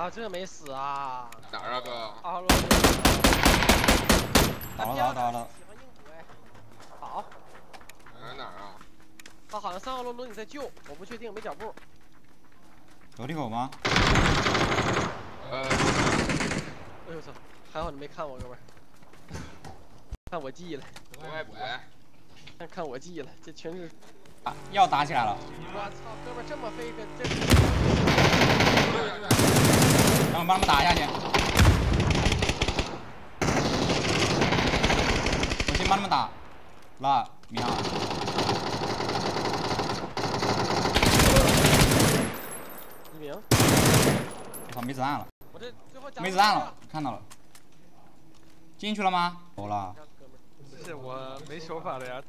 啊，这没死啊！哪儿啊哥？二楼。打了打了打了。喜欢硬补哎。好。哪哪儿啊？他好像三号楼楼顶在救，我不确定，没脚步。楼梯口吗？呃。哎呦操！还好你没看我，哥们儿。看我记忆了。不爱补哎。看看我记忆了，这全是。打要打起来了！我操，哥们儿这么飞个这。帮他们打下去。我先帮他们打。那米航。一鸣。我操，没子弹了。我这最后没子弹了，看到了。进去了吗？走了。不是我没手法的呀。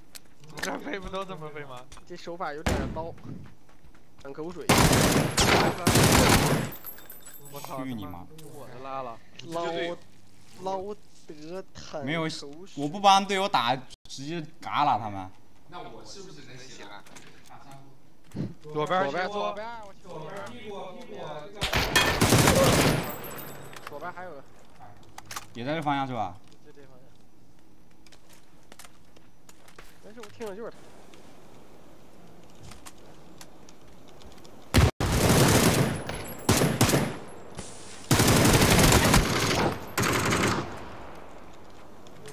这飞不都这么飞吗？这手法有点刀，喷口水。我操！去你妈！我的拉了，捞捞得疼。没有，我不帮队友打，直接嘎了他们。那我是不是能行啊？左边，左边，左边，左边，屁股，屁股。左边还有个。也在这方向是吧？但是，我听着就是他。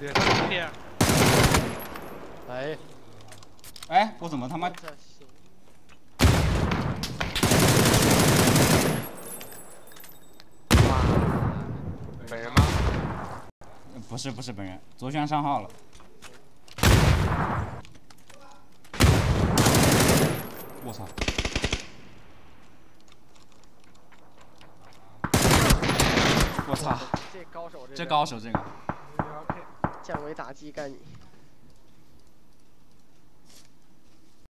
脸上脸。哎，哎，我怎么他妈？本人吗？不是不是本人，左旋上号了。我操！我操！这高手，这高手这个。降维打击干你。